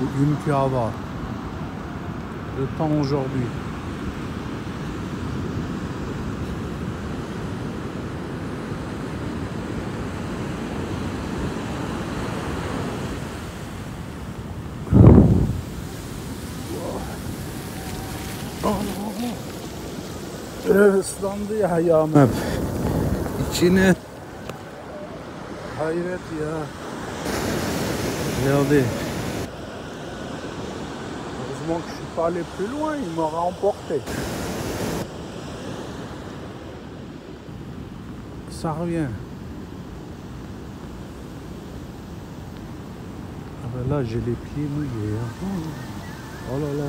Bugünkü hava. Le temps aujourd'hui. Islandı ya ayağım hep. İçine. Hayret ya. Regardez. Que je suis pas allé plus loin, il m'aurait emporté. Ça revient. Ah ben là, j'ai les pieds mouillés. hein. Oh là là.